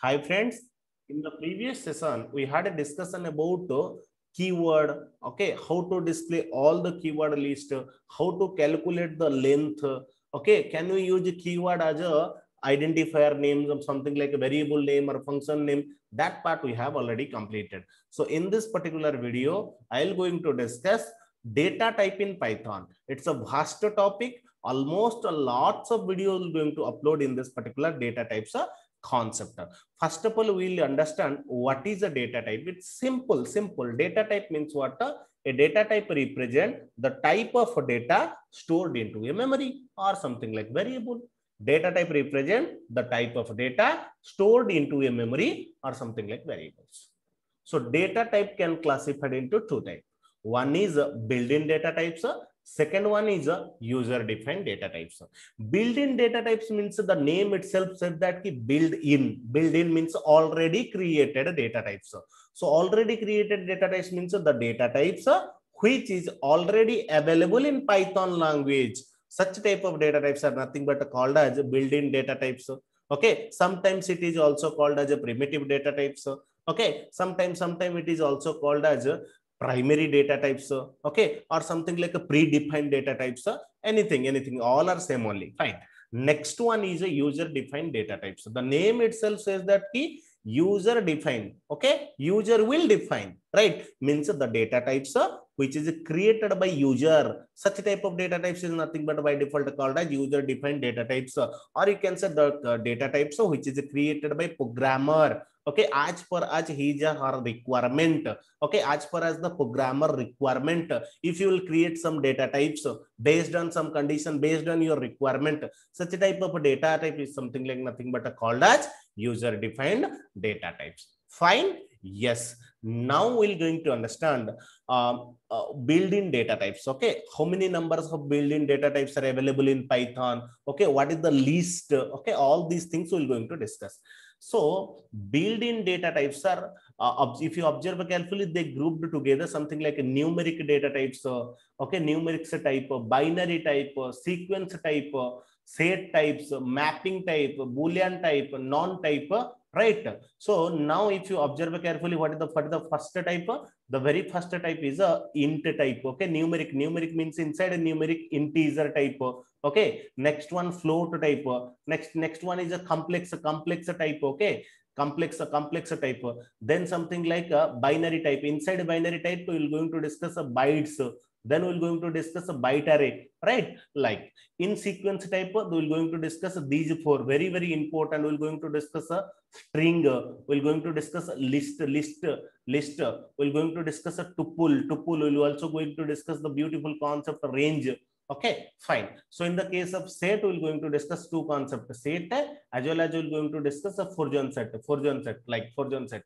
Hi friends, in the previous session, we had a discussion about uh, keyword, okay, how to display all the keyword list, how to calculate the length, okay, can we use a keyword as a identifier names of something like a variable name or function name, that part we have already completed. So in this particular video, I'll going to discuss data type in Python. It's a vast topic. Almost lots of videos going to upload in this particular data types concept. First of all, we'll understand what is a data type. It's simple, simple. Data type means what? A data type represent the type of data stored into a memory or something like variable. Data type represent the type of data stored into a memory or something like variables. So data type can classified into two types. One is built-in data types. Second one is a user-defined data types. Built-in data types means the name itself said that build-in. Build-in means already created data types. So already created data types means the data types which is already available in Python language. Such type of data types are nothing but called as built-in data types. Okay, sometimes it is also called as a primitive data types. Okay, sometimes sometimes it is also called as primary data types okay? Or something like a predefined data types anything anything. All are same only. Fine. Next one is a user defined data types. The name itself says that key user defined okay? User will define right? Means the data types which is created by user. Such type of data types is nothing but by default called as user defined data types or you can say the data types which is created by programmer okay as per as his or her requirement. Okay as per as the programmer requirement. If you will create some data types based on some condition based on your requirement such a type of data type is something like nothing but a called as user defined data types. Fine? Yes. Now we're going to understand um, uh, built-in data types. Okay how many numbers of built-in data types are available in python? Okay what is the least? Okay all these things we're going to discuss so built-in data types are, uh, if you observe carefully, they grouped together something like a numeric data types, uh, okay, numerics type, uh, binary type, uh, sequence type, uh, set types, mapping type, boolean type, NoneType, right? So now if you observe carefully, what is the, is the first type? The very first type is a int type, okay, numeric. Numeric means inside a numeric integer type, okay next one float type next next one is a complex a complex type okay complex a complex type then something like a binary type inside a binary type we're going to discuss a bytes then we're going to discuss a byte array right? Like in sequence type we're going to discuss these four. Very very important we're going to discuss a string we're going to discuss a list list list. We're going to discuss a tuple. Tuple we're also going to discuss the beautiful concept of range Okay, fine. So in the case of set, we're going to discuss two concepts, set as well as we're going to discuss a frozenset, Fortran set, like frozenset.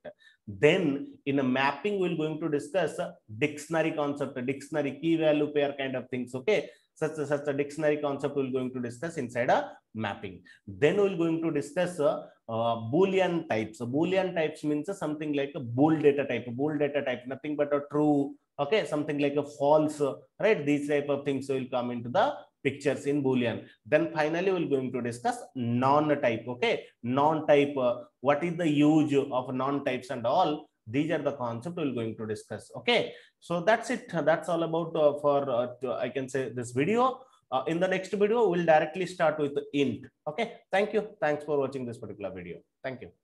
Then in a mapping, we're going to discuss a dictionary concept, a dictionary key value pair kind of things. Okay, such a, such a dictionary concept we're going to discuss inside a mapping. Then we're going to discuss a, uh, Boolean types. So Boolean types means something like a bool data type, a bool data type, nothing but a true, okay, something like a false, right? These type of things will come into the pictures in Boolean. Then finally, we're going to discuss NoneType, okay? NoneType, uh, what is the use of NoneTypes and all? These are the concept we're going to discuss, okay? So that's it. That's all about uh, for, uh, I can say this video. Uh, in the next video, we'll directly start with int. Okay. Thank you. Thanks for watching this particular video. Thank you.